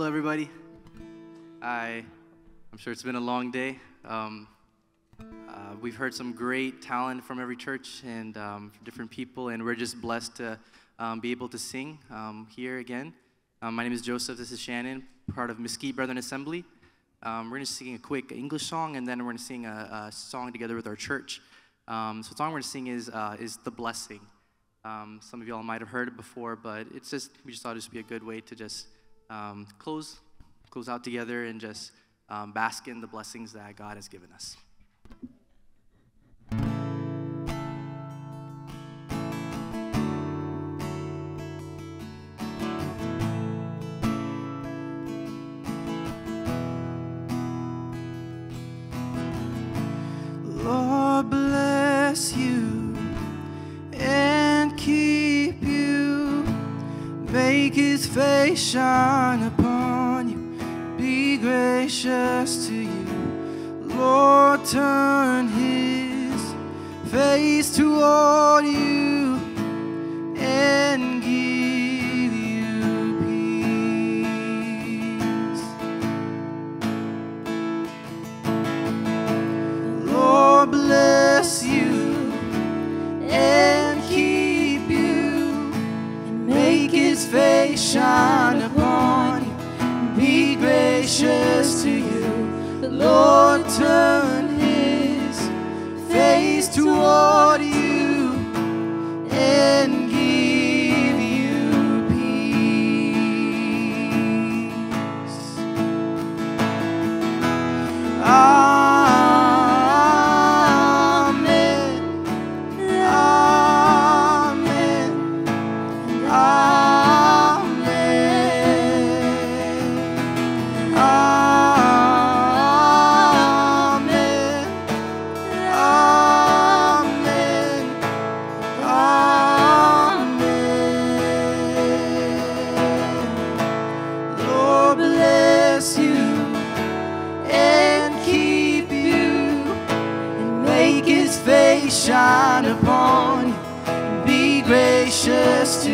everybody. I, I'm sure it's been a long day. Um, uh, we've heard some great talent from every church and um, different people, and we're just blessed to um, be able to sing um, here again. Um, my name is Joseph. This is Shannon, part of Mesquite Brethren Assembly. Um, we're going to sing a quick English song, and then we're going to sing a, a, song together with our church. So the song we're going to sing is uh, is "The Blessing." some of y'all might have heard it before, but it's just we just thought it would be a good way to just um, close, close out together and just um, bask in the blessings that God has given us. Make his face shine upon you, be gracious to you. Lord, turn his face toward you Lord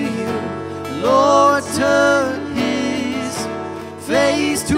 you. Lord, turn his face toward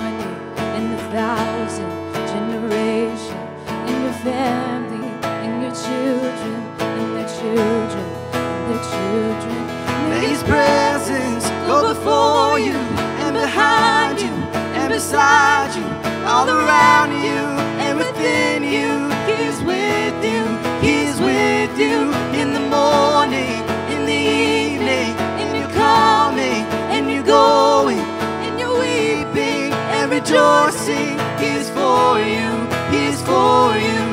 beside you, all around you and within you. He is with you, He's with you in the morning, in the evening, and you're coming and you're going and you're weeping and rejoicing. He's for you, He's for you,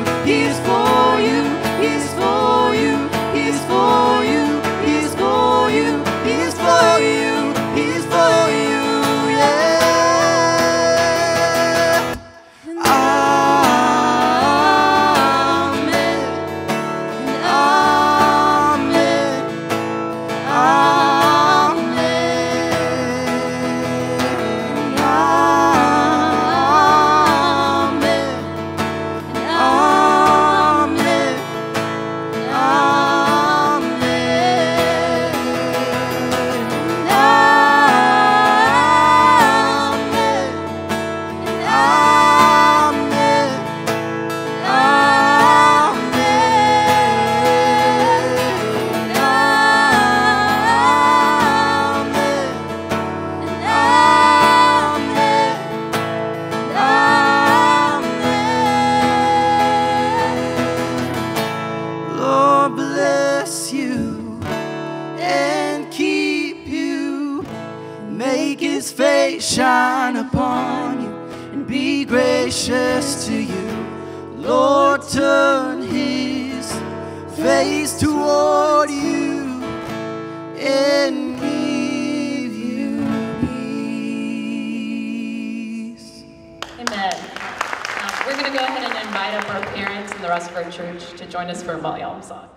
make his face shine upon you and be gracious to you. Lord, turn his face toward you and give you peace. Amen. Um, we're going to go ahead and invite up our parents and the rest of our church to join us for a Malayalam song.